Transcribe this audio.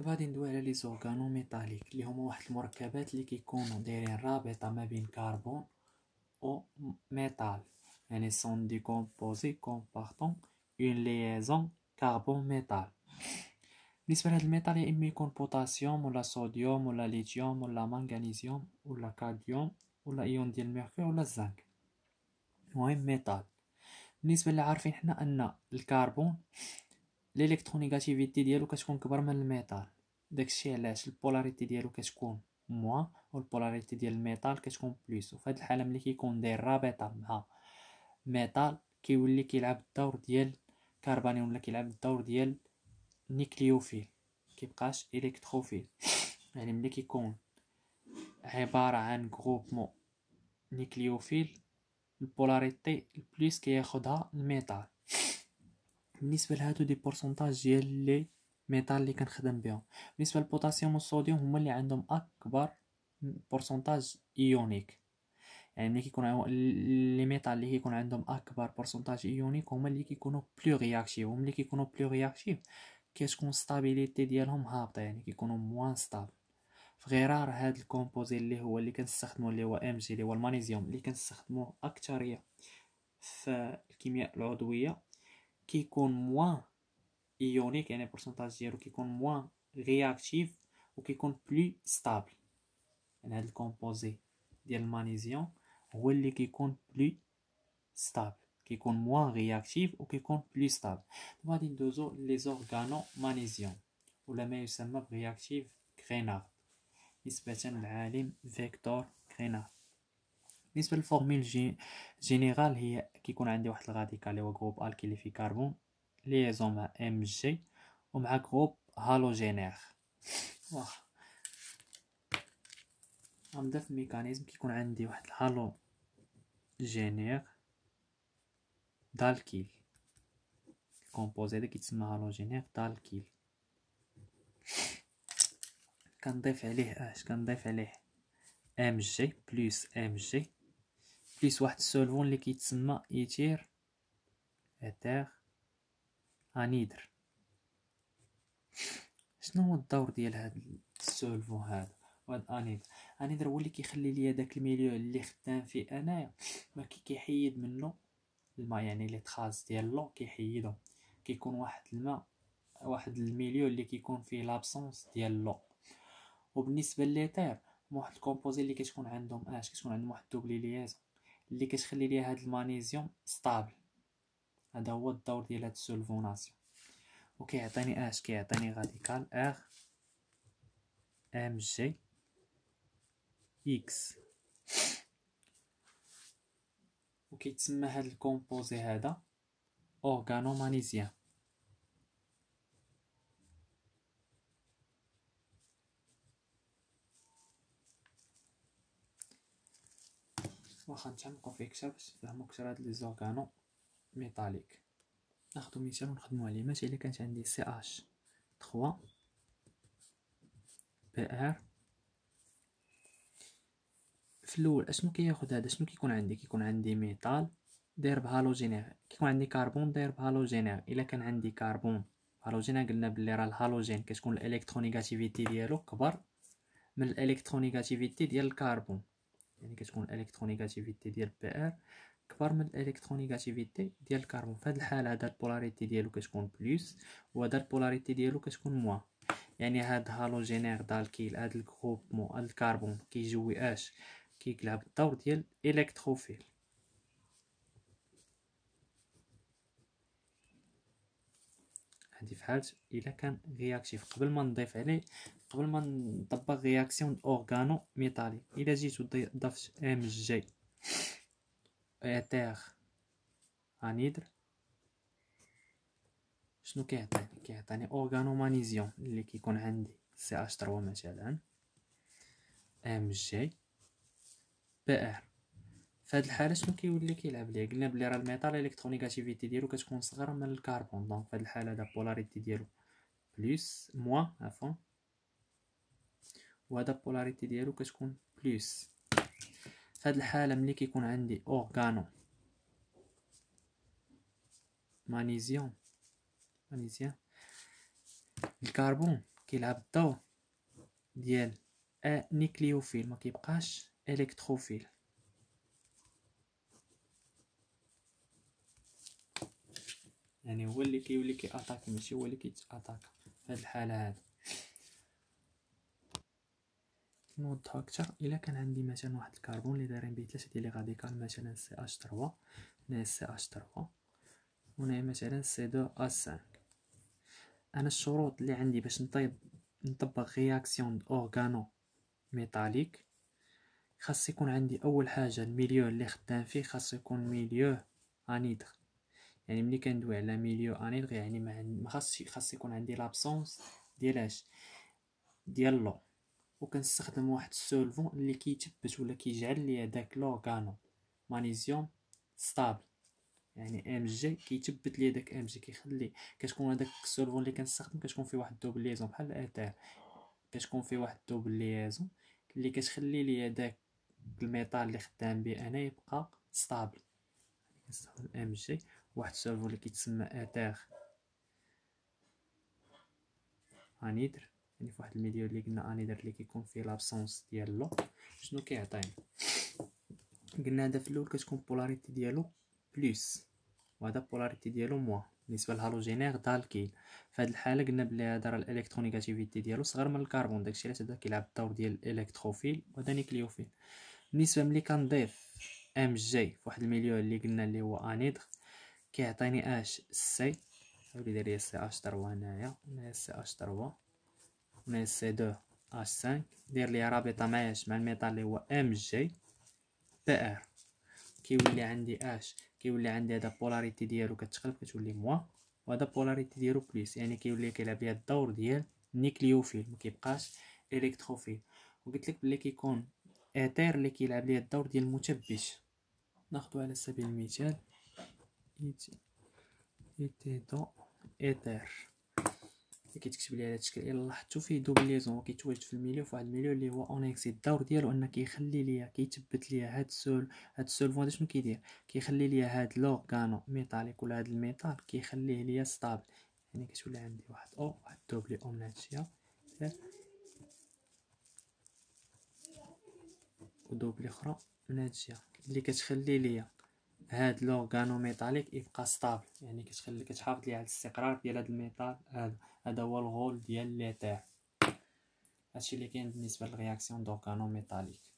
دابا غادي ندوي على les organométalliques اللي هما واحد المركبات اللي كيكونوا دايرين رابطة ما بين كربون أو métal. يعني sont des composés comportant une liaison carbone métal. بالنسبة لهاد ال métal يا اما يكون بوتاسيوم ولا صوديوم ولا ليثيوم ولا مانغانيزيوم ولا cadmium ولا ايون ديال ال mercure ولا الزنك. المهم métal. بالنسبة اللي عارفين حنا أن الكربون ال électronégativité ديالو كتكون كبر من ال métal داكشي علاش ال polarité ديالو كتكون moins وال polarité ديال ال métal كتكون plus وفي هاد الحاله ملي كيكون داير رابطه مع métal كيولي كيلعب الدور ديال carbanion ولا كيلعب الدور ديال nucléophile كيبقاش électrophile يعني ملي كيكون عباره عن مو nucléophile ال polarité ال plus كياخدها ال métal بالنسبة لهادو des pourcentages ديال les métals اللي كنخدم بهم. بالنسبة للبوتاسيوم والصوديوم هما اللي عندهم أكبر pourcentage ionique يعني ملي كيكون les métals اللي كيكون عندهم أكبر pourcentage ionique هما اللي كيكونوا plus réactifs وملي كيكونوا plus réactifs كتكون stabilité ديالهم هابطة يعني كيكونوا moins stables في غرار هاد ال composé اللي هو اللي كنستخدمو اللي هو Mg اللي هو المغنيسيوم اللي كنستخدموه اكثريه في الكيمياء العضوية. كيكون moins ionique يعني ال pourcentage ديالو كيكون moins réactif وكيكون plus stable يعني هاد ال composé ديال المغنيسيوم هو اللي كيكون plus stable كيكون moins réactif وكيكون plus stable دابا غادي ندوزو les organomagnésiums ولا ما يسمى ب réactif غرينارد نسبة للعالم فيكتور غرينارد بالنسبة لل formule générale هي كيكون عندي واحد ال radical اللي هو groupe alkyle في carbone liaison مع Mg ومع groupe halogénure واخا غنبدا في ال mécanisme كيكون عندي واحد ال halogénure d'alkyle ال composé هذا كيتسمى halogénure d'alkyle كنضيف عليه أش؟ كنضيف عليه Mg plus Mg plus واحد ال solvant اللي كيتسمى éther éther anhydre. شنو هو الدور ديال هاد ال solvant هذا وهاد anhydre؟ anhydre هو اللي كيخلي ليا داك ال milieu اللي خدام فيه أنايا ما كي كيحيد منه الماء يعني les traces ديال l'eau كيحيدهم كيكون واحد الماء واحد ال milieu اللي كيكون فيه l'absence ديال l'eau. وبالنسبة ل l'éther واحد ال composé اللي كتكون عندهم آش كتكون عندهم واحد doublet liaison اللي كتخلي ليا هاد المغنيسيوم stable. هذا هو الدور ديال هاد ال solvatation. وكيعطيني اش كيعطيني radical R Mg X. وكيتسمى هاد ال composé هذا organomagnésien واخا نتعمقو كتر باش نفهمو كتر هاد les organométalliques. ناخدو مثال ونخدمو عليه. مثلا كانت عندي CH. 3 Br. في الأول أشنو كياخد هذا؟ شنو كيكون عندي؟ كيكون عندي métal داير ب halogénure كيكون عندي كربون داير ب halogénure إلا كان عندي carbone halogénure قلنا بلي راه ال halogène كتكون ال électronégativité ديالو كبر. من ال électronégativité ديال الكربون يعني كتكون ال électronégativité ديال Br كبر من ال électronégativité ديال الكربون. في هذه الحالة هذا ال polarité ديالو كتكون plus وهذا ال polarité ديالو كتكون moins يعني هاد halogénure d'alkyle هاد ال groupe مو هاد الكربون كيجوي اش كيلعب الدور ديال électrophile هادي في حالة إلا كان réactif قبل ما نضيف عليه قبل ما نطبق réaction organométallique إلا جيت ضفت Mg éther anhydre شنو كيعطيني؟ كيعطيني organomagnésium اللي كيكون عندي CH 3 مثلا. MgBr في هاد الحاله شنو كيولي كيلعب ليا قلنا بلي راه ال métal électronégativité ديالو كتكون صغر من الكربون donc في هاد الحالة هذا polarité ديالو. plus moins عفوا. وهذا ال polarité ديالو كتكون plus في هاد الحالة ملي كيكون عندي organo. magnésium مغنيسيوم الكربون كيلعب الدور ديال nucléophile ما كيبقاش électrophile. يعني هو اللي كيولي كي attaquer ماشي هو اللي كيتاتاكا في هاد الحالة هادي. نوضحو أكثر إلا كان عندي مثلا واحد الكربون اللي دايرين به ثلاثة ديال les radicaux مثلا CH 3 هنا CH 3 هنا مثلا C 2 H 5 أنا الشروط اللي عندي باش نطيب نطبق réaction organométallique خاص يكون عندي أول حاجة ال milieu اللي خدام فيه خاص يكون milieu anhydre يعني ملي كندوي على milieu anhydre يعني ما خاص خاص يكون عندي l'absence ديال اش؟ ديال l'eau. وكنستخدم واحد ال solvant اللي كيتبت ولا كيجعل لي داك l'organo magnésium stable. يعني Mg كيتبت لي داك Mg كيخلي كتكون هذاك ال solvant اللي كنستخدم كتكون فيه واحد ال double liaison بحال ال éther كتكون فيه واحد ال double liaison اللي كتخلي لي داك ال métal اللي خدام به أنا يبقى stable. كنستخدم Mg. واحد ال solvant اللي كيتسمى éther anhydre. يعني فواحد ال milieu اللي قلنا anhydre اللي كيكون فيه l'absence ديال l'eau شنو كيعطينا؟ قلنا هذا في الأول كتكون polarité ديالو plus وهذا polarité ديالو moins بالنسبة لل halogénure d'alkyle في هذه الحالة قلنا بلي هذا راه ال électronégativité ديالو صغر من الكربون. داكشي علاش؟ هذا كيلعب الدور ديال ال électrophile وهذا nucléophile. بالنسبة ملي كنضيف Mg فواحد ال milieu اللي قلنا اللي هو anhydre كيعطيني آش C. ولي داير CH 3 هنايا هنا CH 3 هنا C 2 H 5 دير لي رابطة مع اش مع ال métal اللي هو MgBr. كيولي عندي آش كيولي عندي هذا polarité ديالو كتقلب كتولي موا. وهذا بولاريتي ديالو بليس يعني كيولي كيلعب ليا الدور ديال nucléophile مكيبقاش électrophile وقلت لك بلي كيكون éther اللي كيلعب ليا الدور ديال المثبت ناخذ على سبيل المثال. éthyl ايتي دو اثير كيتكتب لي على التشكيل الا لاحظتو فيه دوبل ليزون وكيتواجد في الميليو فواحد الميليو اللي هو اونيكسي الدور ديالو انه كيخلي ليا كيتبت ليا هاد السول هاد السولفون شنو كيدير كيخلي ليا هاد لورغانو ميتاليك ولا هاد الميتال كيخليه ليا ستابل يعني كتولي عندي واحد أو واحد دوبلي أو من هاد الشيء ودوبلي أخرى من هاد الجهه اللي كتخلي ليا هاد l'organométallique يبقى stable. يعني كتخلي كتحافظ ليه على الاستقرار ديال هاد ال métal. هذا هذا هو ال rôle ديال l'éther هادشي اللي كاين بالنسبة لل réaction d'organométallique.